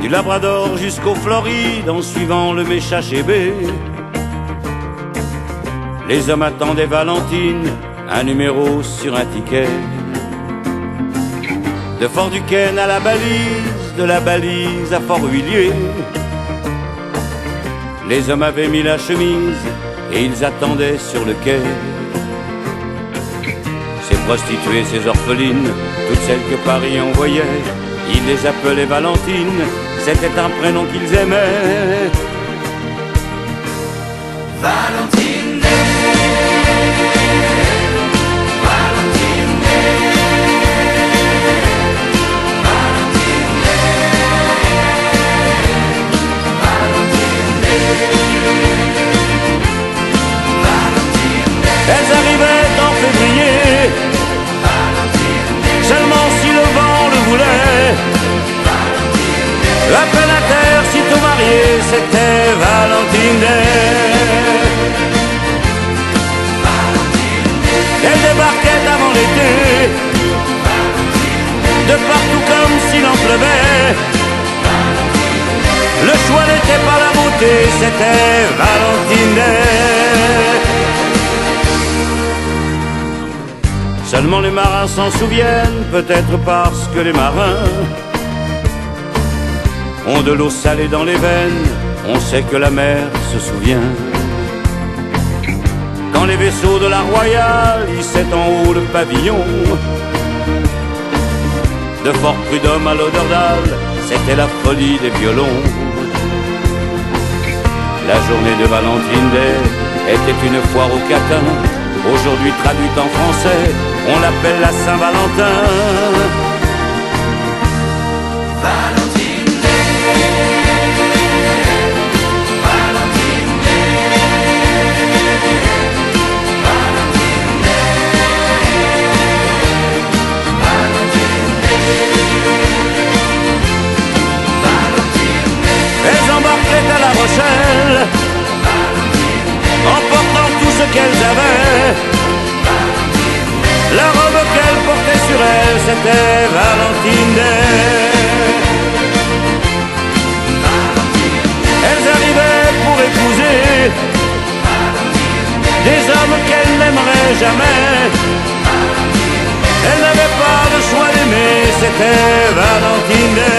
Du Labrador jusqu'au Floride en suivant le Méchachébé. Les hommes attendaient Valentine, un numéro sur un ticket. De Fort Duquesne à la balise, de la balise à Fort-Huillier. Les hommes avaient mis la chemise et ils attendaient sur le quai. Ces prostituées, ces orphelines, toutes celles que Paris envoyait, ils les appelaient Valentine, c'était un prénom qu'ils aimaient. Valentine, Valentine, Elles La peine à terre, sitôt mariée, c'était Valentine Day. Elle débarquait avant l'été, de partout comme s'il en pleuvait. Le choix n'était pas la beauté, c'était Valentine Day. Seulement les marins s'en souviennent, peut-être parce que les marins ont de l'eau salée dans les veines, on sait que la mer se souvient. Quand les vaisseaux de la Royale hissaient en haut le pavillon, de Fort Prud'homme à Lauderdale, c'était la folie des violons. La journée de Valentine Day était une foire au catin, aujourd'hui traduite en français, on l'appelle la Saint-Valentin. Jamais. Elles n'avaient pas le choix d'aimer, c'était Valentine.